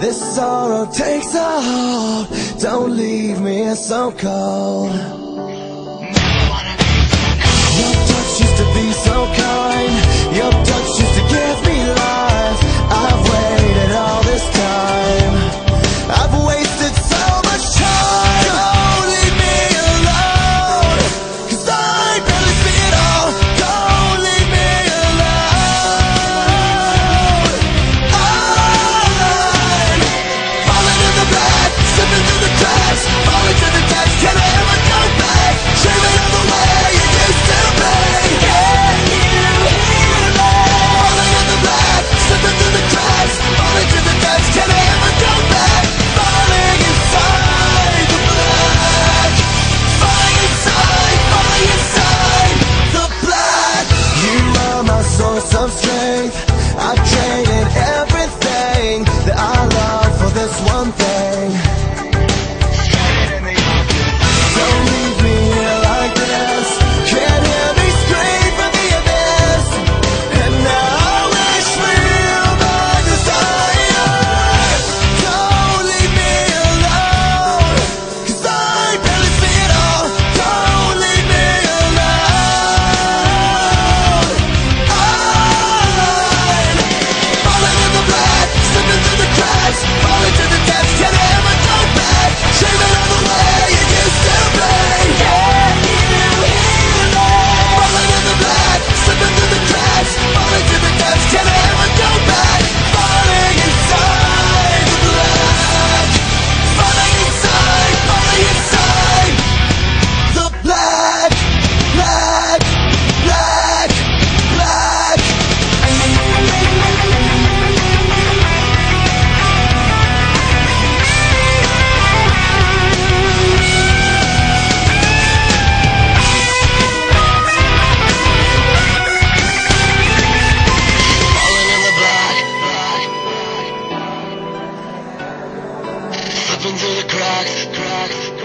This sorrow takes a hold. Don't leave me so cold. from the cracks, cracks.